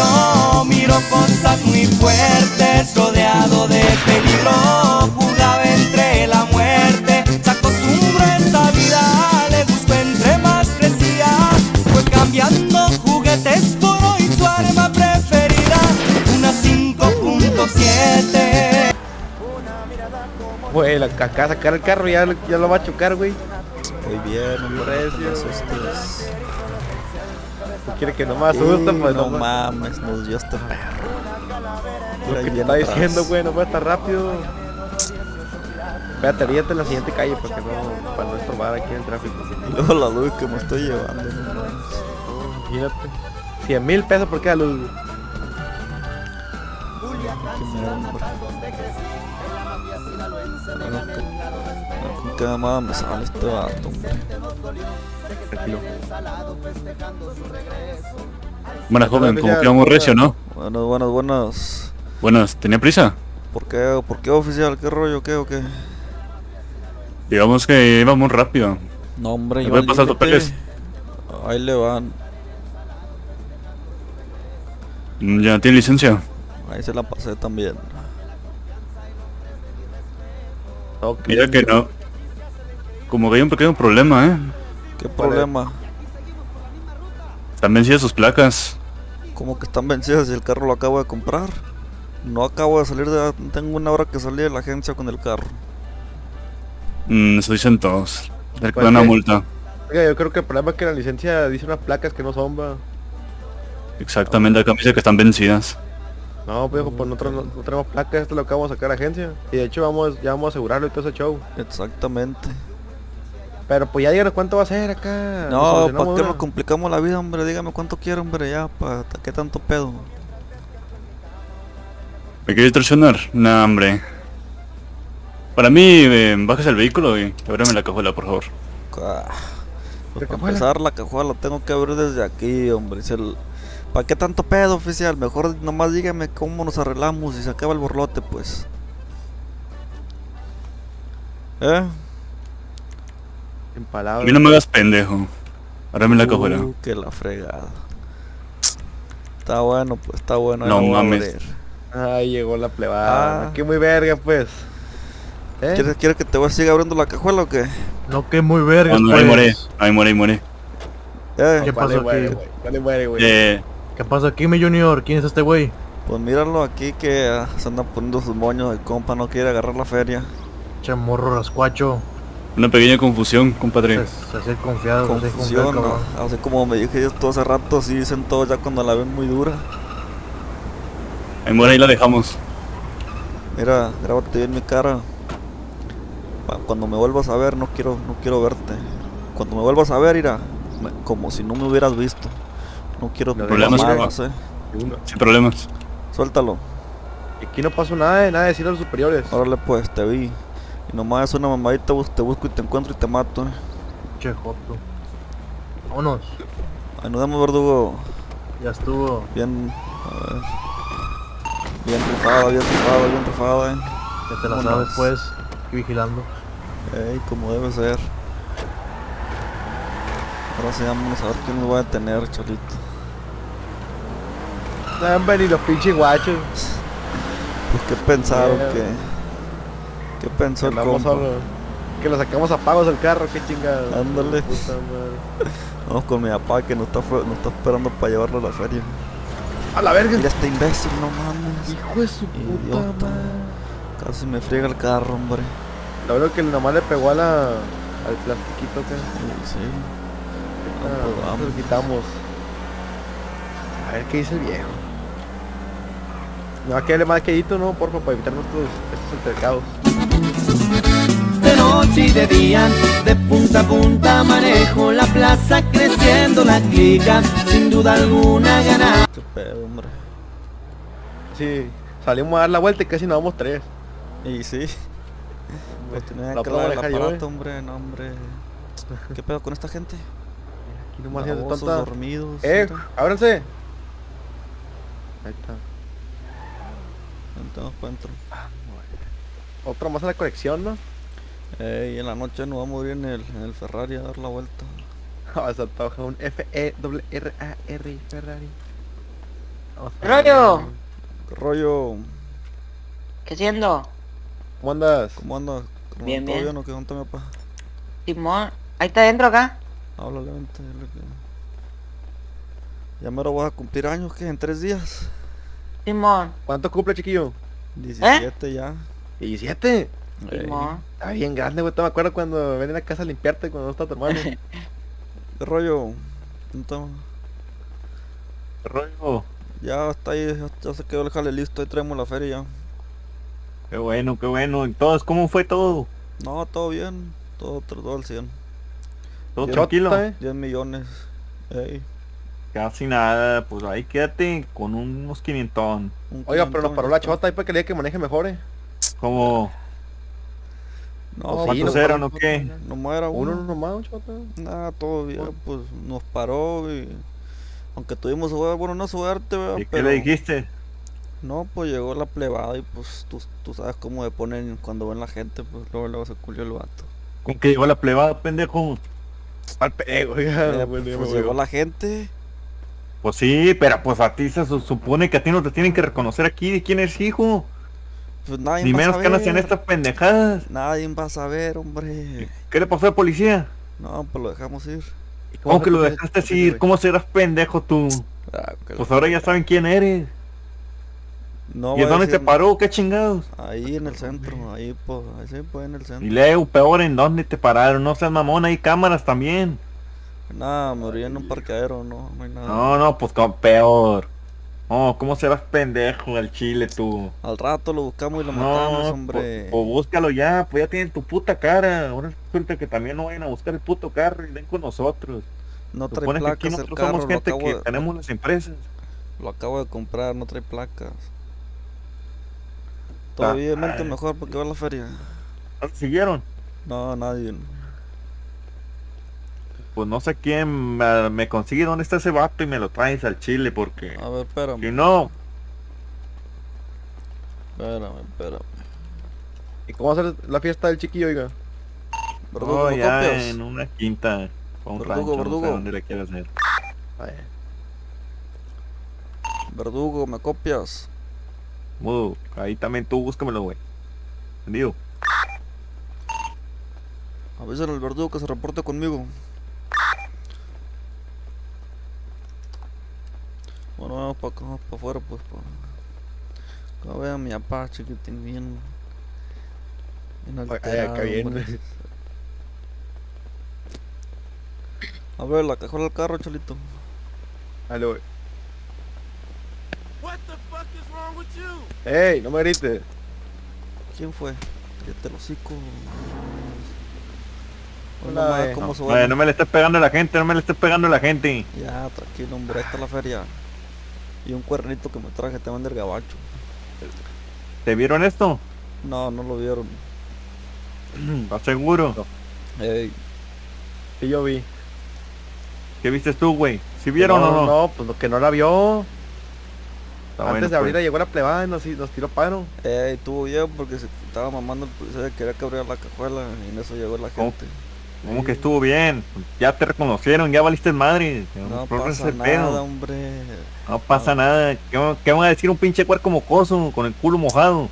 yo miro cosas muy fuertes, rodeado de peligro, jugaba entre la muerte. Se acostumbró a esta vida, le busco entre más crecía. Fue cambiando juguetes por hoy su arma preferida, una 5.7. Güey, la- acá sacar el carro ya, ya lo va a chocar, güey. Muy bien, hombre. Asustes. Quiere que no me asusta, pues no no, mames. nos dio este perro. Lo que te está diciendo, güey, no puede estar rápido. Espérate, ríete en la siguiente calle para que no, para no estorbar aquí el tráfico. Y luego la luz que me estoy llevando. no. Imagínate. 100 mil pesos por cada luz. güey. Qué mierda, hombre. Bueno, que- ¿Con qué mamada me sale este vato, hombre? Tranquilo. Buenas, joven, Bueno, como que vamos recio, ¿no? Buenas, buenas, buenas. Buenas, ¿tenía prisa? ¿Por qué, por qué oficial? ¿Qué rollo? ¿Qué o qué? Digamos que íbamos rápido. No, hombre, ¿Me yo pasar papeles? Ahí le van. ¿Ya tiene licencia? Ahí se la pasé también. Mira que no. Como que hay un pequeño problema, ¿eh? ¿Qué problema? Están vencidas sus placas. ¿Cómo que están vencidas y el carro lo acabo de comprar? No acabo de salir de... Tengo una hora que salí de la agencia con el carro. Mm, eso dicen todos. Del que ¿Cuál dan una multa. Oiga, yo creo que el problema es que la licencia dice unas placas que no son, va. Exactamente, acá me dice que están vencidas. No, viejo, pues nosotros no, no tenemos placas, esto es lo que vamos a sacar a la agencia. Y de hecho vamos, ya vamos a asegurarlo y todo ese show. Exactamente. Pero pues ya díganos cuánto va a ser acá. No, ¿para qué una. nos complicamos la vida, hombre? Dígame cuánto quiere, hombre, ya. ¿Para qué tanto pedo? ¿Me quiere extorsionar? No, hombre. Para mí, eh, bájese el vehículo y ábreme la cajuela, por favor. Ah, Pues ¿La para cajuela? empezar, la cajuela la tengo que abrir desde aquí, hombre. Si el- ¿Para qué tanto pedo, oficial? Mejor nomás dígame cómo nos arreglamos y se acaba el borlote, pues. ¿Eh? En A palabras. mí no me hagas pendejo. Ábreme la cajuela. Uh, que la fregada. Está bueno, pues está bueno. ahí No a mames. Ay, llegó la plebada. Ah. Aquí muy verga, pues. ¿Eh? ¿Quieres, ¿Quieres que te voy a seguir abriendo la cajuela o qué? No que muy vergas, No, no, pues. ahí muere. Ahí muere, ahí muere. Eh, ¿Qué pasó aquí? Vale, muere, güey. Eh, ¿Qué pasa aquí, mi junior? ¿Quién es este güey? pues míralo aquí que se anda poniendo sus moños. El compa no quiere agarrar la feria. Che morro rascuacho. una pequeña confusión, compadre. Se, se hace confiado, se hace Confusión, confiado, ¿no? Así como me dije yo todo hace rato, así dicen todos ya cuando la ven muy dura. Ahí muere, ahí la dejamos. Mira, grábate bien mi cara. Cuando me vuelvas a ver, no quiero, no quiero verte. Cuando me vuelvas a ver, irá como si no me hubieras visto. No quiero Problemas, mamadas, eh. Sin problemas. Suéltalo. Aquí no pasó nada de nada de decir a los superiores. Órale pues, te vi. Y nomás es una mamadita, te busco y te encuentro y te mato. eh. Che joto. Vámonos. Ay, nos vemos, verdugo. Ya estuvo. Bien, a ver. Bien rifado, bien rifado, bien rifado, eh. Ya te la sabes, pues. Aquí vigilando. Ey, como debe ser. Ahora sí, vámonos a ver quién nos va a detener, cholito. No, ni los pinches guachos. Pues, ¿qué pensaron Yeah. que...? ¿Qué pensó el compa? Que lo sacamos a pagos del carro, qué chingado. Ándale. Vamos con mi papá que nos está, nos está esperando para llevarlo a la feria. A la verga. Mira este imbécil, no mames. Hijo de su puta Idiota. madre. Casi me friega el carro, hombre. Lo bueno que nomás le pegó a la, al plastiquito que Sí, sí. ah, nosotros vamos. lo quitamos. A ver qué dice el viejo. No quedarle más quedito, ¿no? Porfa, para evitar nuestros estos altercados. De noche y de día, de punta a punta manejo la plaza creciendo la clica, sin duda alguna ganar. Qué pedo, hombre. Sí, salimos a dar la vuelta y casi nos vamos tres. Y sí. Pues tenía La que la dejar yo, aparato, eh. hombre, no, hombre. ¿Qué pedo con esta gente? Aquí nomás Babosos, tanta... dormidos. ¡Eh! ¡Ábranse! Ahí está. No encuentro. Otro más a la colección, ¿no? Ey, en la noche nos vamos a ir en el, en el Ferrari a dar la vuelta. Ah, se antoja un F-E-R-R-A-R Ferrari. Vamos a Rollo, ver. ¿Qué rollo? ¿qué haciendo? ¿Cómo andas? ¿Cómo andas? ¿Cómo Bien, ¿Todo bien. bien o qué mi papá? Simón, ahí está adentro acá. Háblale, vente. dile que- Ya me lo vas a cumplir años, que En tres días. Simón, ¿Cuánto cumple, chiquillo? 17 ya. 17. Ey, Simón. Está bien grande, güey. Te me acuerdo cuando ven a la casa a limpiarte cuando no está tu hermano. ¿Qué rollo? Entonces, Rollo. ya está ahí, ya, ya se quedó el jale listo, ahí traemos la feria ya. Qué bueno, qué bueno. Entonces, ¿cómo fue todo? No, todo bien, todo, todo al 100. ¿Todo tranquilo? Chota, eh. 10 millones. Ey, Casi nada. Pues ahí quédate con unos 500. un Oiga, pero nos paró la chota ahí para que le diga que maneje mejor, eh. Como No, Sí, ¿Cuántos nos eran o qué? chota. nomás era Uno uno. nomás, un chota. Nada, todo bien, pues nos paró y... Aunque tuvimos suerte, bueno, no suerte, ¿verdad? ¿Y qué pero... le dijiste? No, pues llegó la plebada y pues tú, tú sabes cómo me ponen cuando ven la gente, pues luego luego se culió el vato. ¿Con que llegó la plebada, pendejo? Al pego, oiga. Eh, pues llegó la gente. Pues sí, pero pues a ti se su- supone que a ti no te tienen que reconocer aquí de quién eres hijo. Pues nadie Ni menos que en saber. estas pendejadas. Nadie va a saber, hombre. ¿Qué le pasó al policía? No, pues lo dejamos ir. ¿Y ¿Cómo que lo dejaste güey? ¿Cómo serás pendejo tú? Ah, Pues ahora ya saben quién eres. no ¿Y dónde te paró? ¿Qué chingados? Ahí en el centro, ahí pues, ahí sí, pues en el centro. Y leo, peor, ¿en dónde te pararon? No seas mamón, hay cámaras también. Nada, orillé en un parqueadero, no, no hay nada. No, no, pues como peor. Oh, ¿cómo serás pendejo al chile tú? Al rato lo buscamos y lo matamos, No, hombre. pues, pues búscalo ya, pues ya tienen tu puta cara. Ahora resulta que también no vayan a buscar el puto carro y ven con nosotros. no trae Supone que aquí placas el nosotros carro, somos gente que de, tenemos las empresas. lo acabo de comprar, no trae placas. Todavía mente mejor porque va a la feria. ¿No siguieron? No, nadie. Pues no sé quién me, me consigue dónde está ese vato y me lo traes al chile porque... A ver, espérame, Si no, espérame, espérame. ¿Y cómo va a ser la fiesta del chiquillo, oiga? Verdugo, no, ¿me ya copias? en una quinta o un Verdugo, rancho, no verdugo. sé dónde le quieras hacer. Verdugo, ¿me copias? Mudo, ahí también tú búscamelo, güey. ¿Entendido? Avísale al verdugo que se reporte conmigo. Bueno, vamos para acá, para afuera, pues. Para... Acá vea a mi papá, chiquitín, bien. Bien Ay, acá hombre. A ver, la cajuela del carro, chalito. Dale, güey. ¡Ey! No me grites. ¿Quién fue? Que te lo hocico. Hola, Hola, eh. ¿cómo No, se va? no me le estés pegando a la gente, no me le estés pegando a la gente. Ya, tranquilo, hombre, ahí está la feria. Y un cuernito que me traje, te manda el gabacho. ¿Te vieron esto? No, no lo vieron. ¿Estás seguro? Ey, Sí, yo vi. ¿Qué viste tú, güey? ¿Sí vieron no, o no? No, pues lo que no la vio. Está Antes bueno, de abrir pues. llegó la plebada y nos, nos tiró paro. ey, estuvo bien porque se estaba mamando el policía que quería que abriera la cajuela y en eso llegó la gente. ¿Cómo que estuvo bien? Ya te reconocieron, ya valiste madre. No Por pasa pedo. nada, hombre. No pasa nada. ¿Qué, va- qué van a decir un pinche cuerpo mocoso con el culo mojado?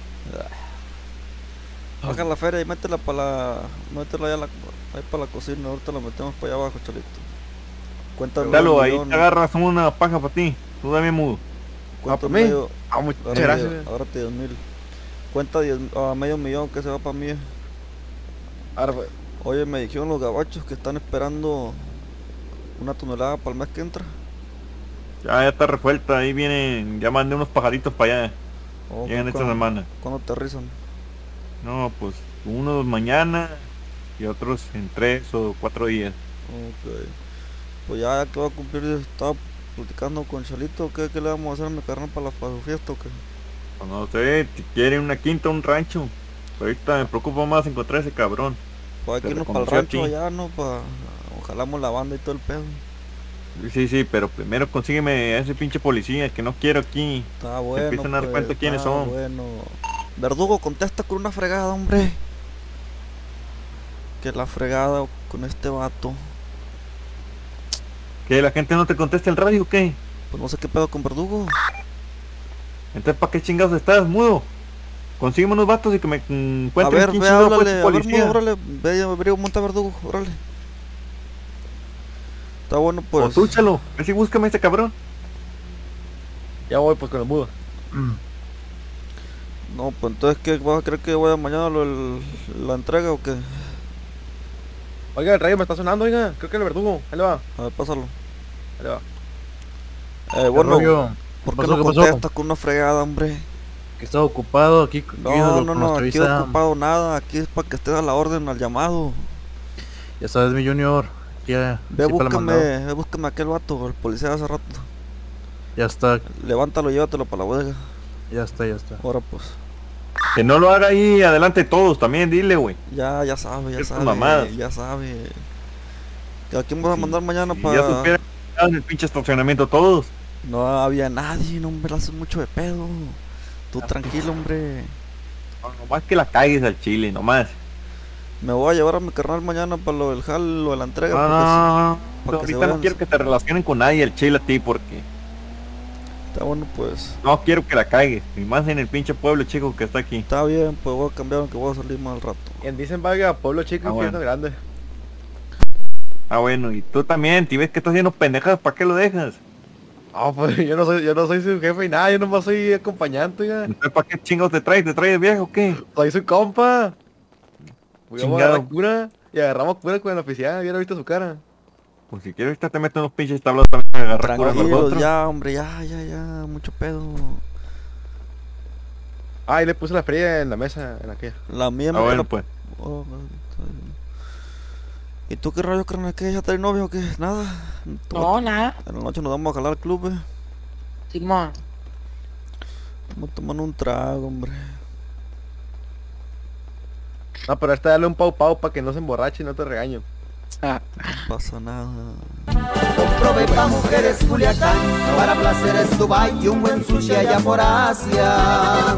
Baja la feria y métela para la... Métela allá a la... ahí para la cocina, ahorita la metemos para allá abajo, el Dalo, medio ahí te agarras una paja para ti. Tú dame mudo. cuenta ¿Ah, mí? medio- Ah, muchas gracias. Agárrate 10 mil. Cuenta 10, a medio millón que se va para mí. Ahora, pues, Oye, me dijeron los gabachos que están esperando una tonelada para el mes que entra. Ya, ya está resuelta. Ahí vienen, ya mandé unos pajaritos para allá. Oh, Llegan esta ¿cuándo- semana. ¿Cuándo aterrizan? No, pues unos mañana y otros en tres o cuatro días. Ok. Pues ya, que va a cumplir, estaba platicando con Chalito, ¿qué, qué le vamos a hacer a mi carnal para, la, para su fiesta o qué? Pues no sé, si quieren una quinta un rancho. Pero ahorita me preocupa más encontrar ese cabrón. Pues hay que irnos para el rancho allá, ¿no? Para... Ojalamos la banda y todo el pedo. Sí, Sí, pero primero consígueme a ese pinche policía que no quiero aquí. Está bueno. empiezan a dar pues, cuenta quiénes son. bueno. Verdugo, contesta con una fregada, hombre. Que la fregada con este vato. ¿Que la gente no te contesta el radio o qué? Pues no sé qué pedo con Verdugo. Entonces, ¿para qué chingados estás, mudo? Consígueme unos vatos y que me mm, A ver, ve, háblale, ese a ver, policía. órale, ve, abrigo, monta verdugo, órale. Está bueno, O pues. tú, chalo. Ve si búscame a este cabrón. Ya voy pues con el mudo. No, pues entonces, ¿qué vas a creer que vaya mañana lo, el- la entrega o qué? Oiga, el rayo me está sonando, oiga. Creo que el verdugo. Ahí le va. A ver, pásalo. Ahí le va. Eh, bueno? ¿por ¿Qué qué pasó, no contestas con una fregada, hombre? Que estaba ocupado aquí. No, no, no, aquí vista. ocupado nada, aquí es para que estés a la orden, al llamado. Ya sabes, mi junior. Ya, Ve, sí, para la búscame, ve, búscame a aquel vato, el policía de hace rato. Ya está, Levántalo, llévatelo para la bodega. ya está, ya está. Ahora pues, Que no lo haga ahí adelante de todos también, dile, güey. ya, ya sabe, ya sabe, mamadas. ya sabe. ¿A quién vas a Sí, mandar mañana Si para...? Ya supieran en el pinche estacionamiento todos. No había nadie, no, le haces mucho de pedo. Tú tranquilo, hombre. No, nomás que la cagues al chile, nomás. Me voy a llevar a mi carnal mañana para lo del jal, lo de la entrega. No, Ahorita no quiero que te relacionen con nadie el chile a ti porque Está bueno, pues. no quiero que la cagues. Y más en el pinche pueblo chico que está aquí. Está bien, pues voy a cambiar aunque voy a salir más al rato. En dicen valga pueblo chico Ah, y bueno. grande. Ah, bueno, y tú también, si ves que estás haciendo pendejas, ¿para qué lo dejas? Ah, pues yo no soy, yo no soy su jefe y nada, yo nomás soy acompañante. Entonces, ¿para qué chingados te traes? ¿Te traes de viejo o qué? Soy su compa. A agarrar cura y agarramos cura con el oficial, hubiera visto su cara. Pues si quieres ahorita te meto unos pinches tablados también a agarrar cura con ya, hombre, ya, ya, ya, mucho pedo. Ah, y le puse la fría en la mesa, en aquella. La mía Ah, bueno, la- pues. Oh, no. ¿Y tú qué rollo, carnal? ¿Qué? ¿Ya traes novio o qué? Nada. No, nada. En la noche nos vamos a jalar al club, eh. Simón. Vamos a tomar un trago, hombre. No, pero esta dale un pau pau para que no se emborrache y no te regaño. Ah, No pasa nada. Comprobé pa' mujeres Culiacán, para placeres Dubai y un buen sushi allá por Asia.